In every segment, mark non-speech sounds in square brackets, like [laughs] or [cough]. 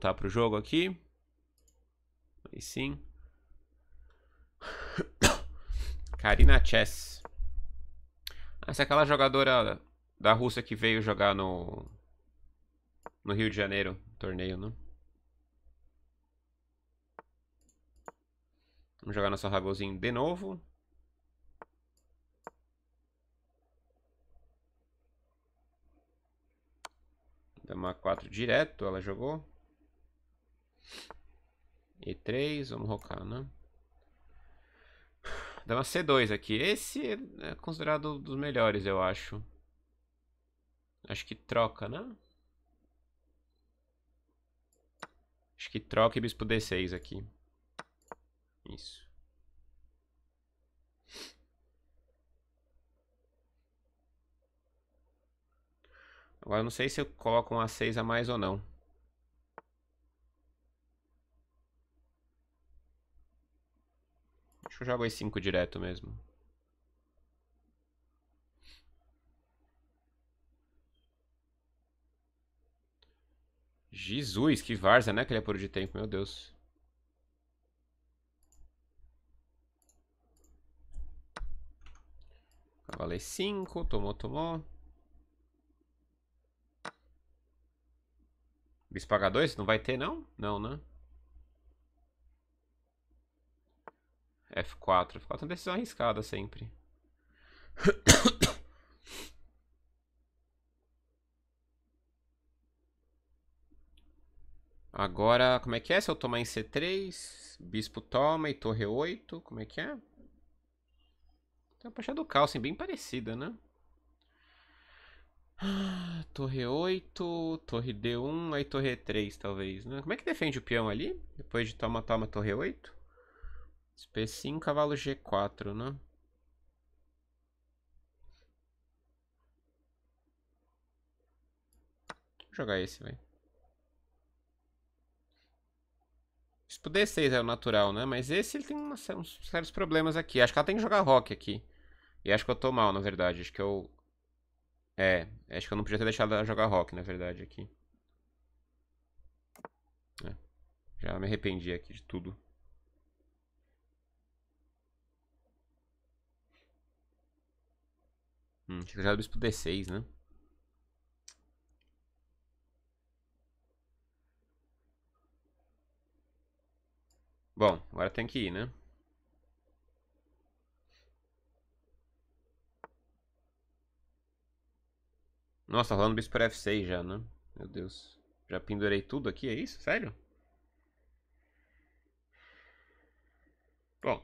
voltar pro jogo aqui. Aí sim. [coughs] Karina Chess. Essa é aquela jogadora da Rússia que veio jogar no no Rio de Janeiro, torneio, né? Vamos jogar nosso Ragozinho de novo. Dama 4 direto, ela jogou. E3, vamos rocar, né? Dama C2 aqui. Esse é considerado um dos melhores, eu acho. Acho que troca, né? Acho que troca e bispo D6 aqui. Isso. Agora não sei se eu coloco um A6 a mais ou não. Que eu jogo E5 direto mesmo. Jesus, que várzea, né? Que ele é por de tempo, meu Deus. Cavalo E5, tomou, tomou. Bispo H2? Não vai ter, não? Não, né? F4. F4 é uma decisão arriscada sempre. Agora, como é que é? Se eu tomar em C3, bispo toma e torre 8, como é que é? Tem uma paixão do Calcin bem parecida, né? Ah, torre 8, torre D1, aí torre E3, talvez, né? Como é que defende o peão ali? Depois de toma, toma, torre 8? P5, cavalo G4, né? Vou jogar esse, velho. Bispo D6 é o natural, né? Mas esse ele tem uns sérios problemas aqui. Acho que ela tem que jogar rock aqui. E acho que eu tô mal, na verdade. Acho que eu... É, acho que eu não podia ter deixado ela jogar rock, na verdade, aqui. É. Já me arrependi aqui de tudo. Hum, tinha que já bispo D6, né? Bom, agora tem que ir, né? Nossa, tá rolando bispo por F6 já, né? Meu Deus. Já pendurei tudo aqui, é isso? Sério? Bom.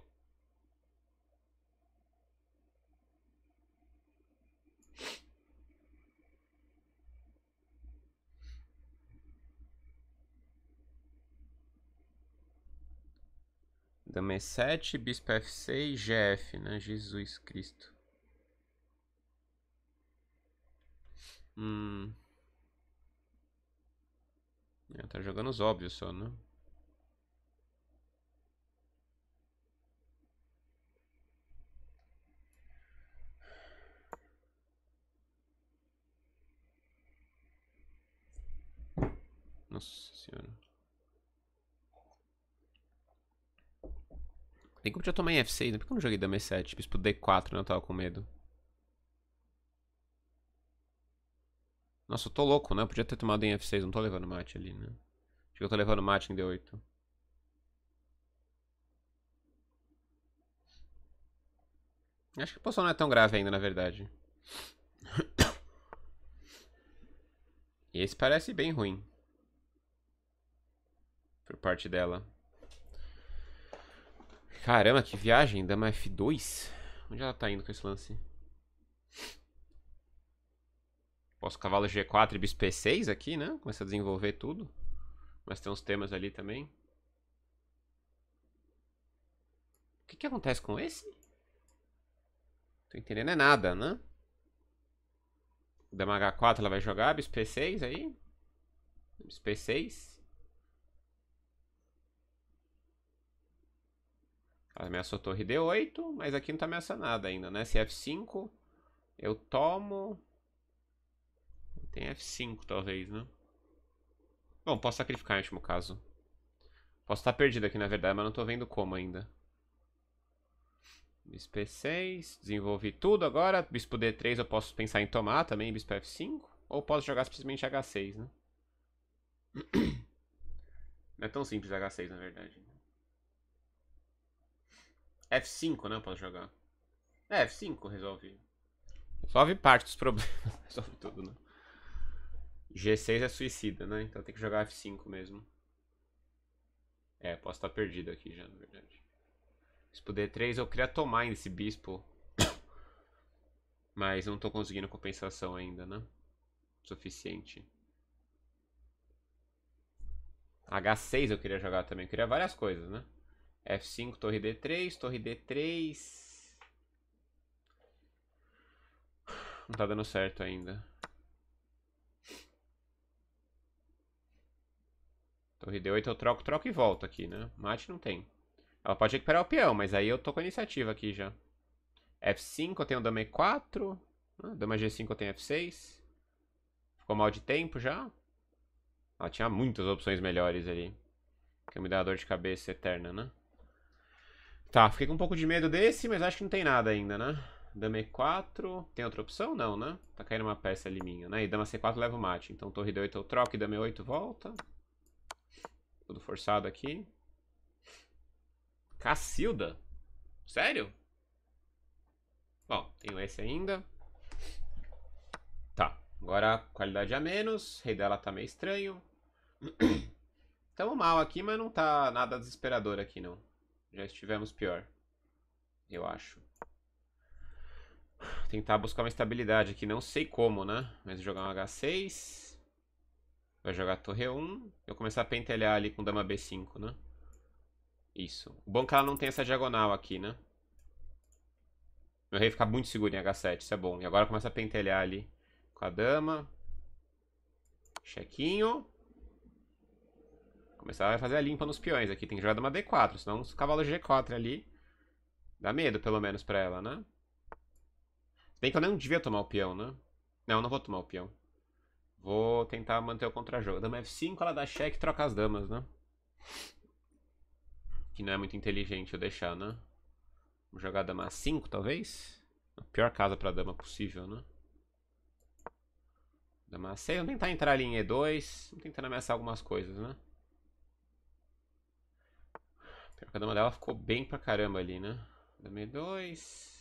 Dama E7, bispo F6, GF, né? Jesus Cristo. Hum. É, tá jogando os óbvios só, né? Nossa senhora. Tem como eu já tomei F6, né? Por que eu não joguei dama E7? Bispo D4, né? Eu tava com medo. Nossa, eu tô louco, né? Eu podia ter tomado em F6, não tô levando mate ali, né? Acho que eu tô levando mate em D8. Acho que a posição não é tão grave ainda, na verdade. [coughs] E esse parece bem ruim. Por parte dela. Caramba, que viagem. Dama F2? Onde ela tá indo com esse lance? Posso cavalo G4 e bispo P6 aqui, né? Começa a desenvolver tudo. Mas tem uns temas ali também. O que, que acontece com esse? Tô entendendo é nada, né? Dama H4 ela vai jogar, bispo P6 aí. Bispo P6. Ameaçou torre D8, mas aqui não tá ameaçando nada ainda, né? Se F5, eu tomo... Tem F5, talvez, né? Bom, posso sacrificar em último caso. Posso estar perdido aqui, na verdade, mas não tô vendo como ainda. Bispo E6, desenvolvi tudo agora. Bispo D3 eu posso pensar em tomar também, Bispo F5. Ou posso jogar simplesmente H6, né? [coughs] Não é tão simples H6, na verdade. F5, né? Posso jogar. É, F5 resolve. Resolve parte dos problemas. [laughs] resolve tudo, né? G6 é suicida, né? Então tem que jogar F5 mesmo. É, posso estar perdido aqui já, na verdade. Bispo D3, eu queria tomar esse bispo. [coughs] Mas não tô conseguindo compensação ainda, né? Suficiente. H6 eu queria jogar também. Eu queria várias coisas, né? F5, torre D3, torre D3. Não tá dando certo ainda. Torre D8 eu troco, troco e volto aqui, né? Mate não tem. Ela pode recuperar o peão, mas aí eu tô com a iniciativa aqui já. F5 eu tenho dama E4. Ah, dama G5 eu tenho F6. Ficou mal de tempo já. Ela tinha muitas opções melhores ali. Que me dá dor de cabeça eterna, né? Tá, fiquei com um pouco de medo desse, mas acho que não tem nada ainda, né? Dama E4. Tem outra opção? Não, né? Tá caindo uma peça ali minha, né? E dama C4 leva o mate. Então torre D8 eu troco e dama E8 volta. Tudo forçado aqui. Cacilda? Sério? Bom, tenho esse ainda. Tá, agora qualidade a menos. Rei dela tá meio estranho. [clears throat] Tamo mal aqui, mas não tá nada desesperador aqui, não. Já estivemos pior. Eu acho. Tentar buscar uma estabilidade aqui. Não sei como, né? Mas jogar um H6. Vai jogar torre 1. Eu começar a pentelhar ali com dama B5, né? Isso. O bom é que ela não tem essa diagonal aqui, né? Meu rei fica muito seguro em H7, isso é bom. E agora começa a pentelhar ali com a dama. Chequinho. Começar a fazer a limpa nos peões aqui. Tem que jogar dama D4, senão os cavalos G4 ali... Dá medo, pelo menos, pra ela, né? Se bem que eu não devia tomar o peão, né? Não, não vou tomar o peão. Vou tentar manter o contra-jogo. Dama F5, ela dá cheque e troca as damas, né? Que não é muito inteligente eu deixar, né? Vamos jogar dama 5, talvez? A pior casa pra dama possível, né? Dama 6, vamos tentar entrar ali em E2. Vamos tentar ameaçar algumas coisas, né? Pior que a dama dela ficou bem pra caramba ali, né? Dama E2.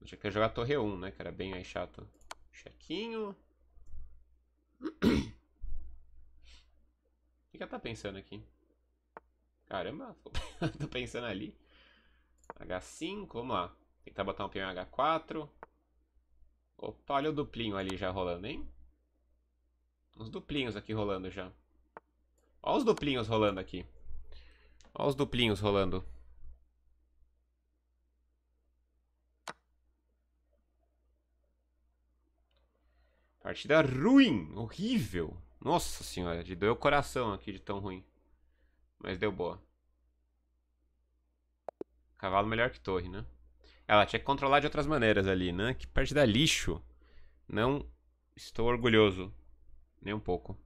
Eu já queria jogar torre 1, né? Que era bem chato. Chequinho. O que ela tá pensando aqui? Caramba, [laughs] tô pensando ali. H5, vamos lá. Tentar botar um peão em H4. Opa, olha o duplinho ali já rolando, hein? Uns duplinhos aqui rolando já. Olha os duplinhos rolando aqui. Olha os duplinhos rolando. Partida ruim, horrível. Nossa senhora, de doeu o coração aqui de tão ruim. Mas deu boa. Cavalo melhor que torre, né? Ela tinha que controlar de outras maneiras ali, né? Que partida lixo. Não estou orgulhoso. Nem um pouco.